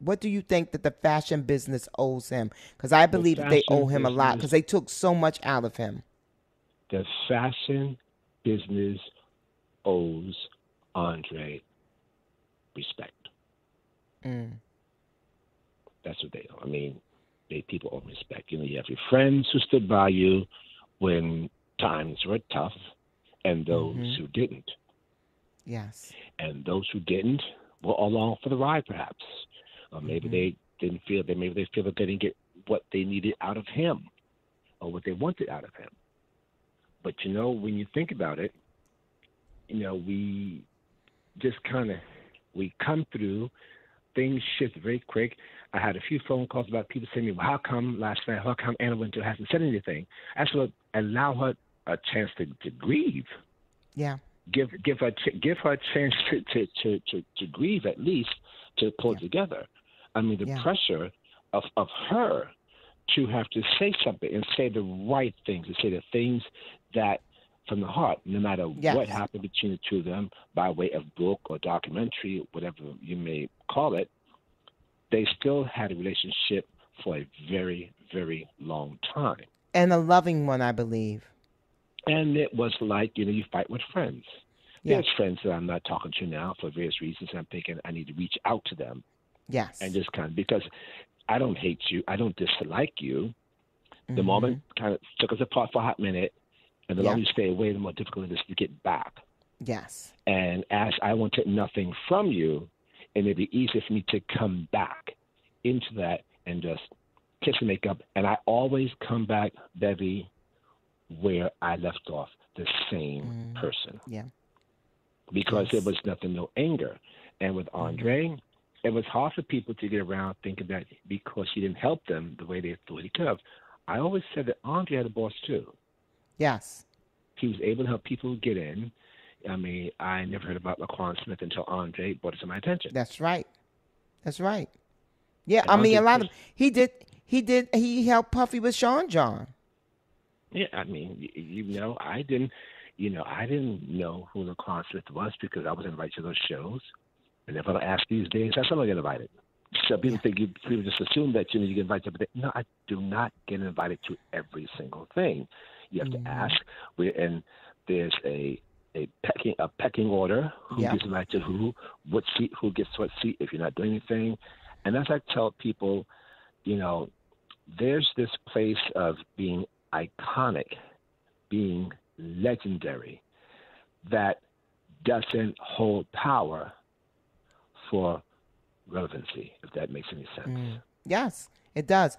What do you think that the fashion business owes him? Because I believe that they owe him a lot because they took so much out of him. The fashion business owes Andre respect. Mm. That's what they owe. I mean, they people owe respect. You know, you have your friends who stood by you when times were tough, and those Mm-hmm. who didn't. Yes. And those who didn't were along for the ride, perhaps. Or maybe Mhm. they didn't feel that maybe they feel that they didn't get what they needed out of him, or what they wanted out of him. But you know, when you think about it, you know, we just kind of we come through. Things shift very quick. I had a few phone calls about people saying to me, well, "How come last night? How come Anna Wintour hasn't said anything?" Actually, allow her a chance to, to grieve. Yeah. Give give her ch- give her a chance to to, to, to, to grieve at least to pull it together. I mean, the Yeah. pressure of of her to have to say something and say the right things and say the things that from the heart, no matter Yes. what happened between the two of them by way of book or documentary, whatever you may call it, they still had a relationship for a very, very long time. And a loving one, I believe. And it was like, you know, you fight with friends. Yeah. There's friends that I'm not talking to now for various reasons. I'm thinking I need to reach out to them Yes. and just kind of because I don't hate you, I don't dislike you. The Mhm. moment kind of took us apart for a hot minute, and the Yeah. longer you stay away, the more difficult it is to get back. Yes. And as I wanted nothing from you, it may be easier for me to come back into that and just kiss and make up. And I always come back, Bevy, where I left off, the same Mm. person. Yeah. Because there was nothing, no anger. And with mm-hmm. Andre, it was hard for people to get around thinking that because she didn't help them the way they thought he could have. I always said that Andre had a boss too. Yes. He was able to help people get in. I mean, I never heard about Laquan Smith until Andre brought it to my attention. That's right. That's right. Yeah, And I mean, a Andre lot of he did. He did. He helped Puffy with Sean John. Yeah, I mean, you know, I didn't, you know, I didn't know who Laquan Smith was because I was invited to those shows. And if I don't ask these days, I still don't get invited. So people Yeah. think you people just assume that you know you get invited, but they, no, I do not get invited to every single thing. You have Mhm. to ask. We and there's a a pecking a pecking order. Who Yeah. gets invited to who? What seat? Who gets what seat? If you're not doing anything, and as I tell people, you know, there's this place of being iconic, being legendary, that doesn't hold power for relevancy, if that makes any sense. Mm. Yes, it does.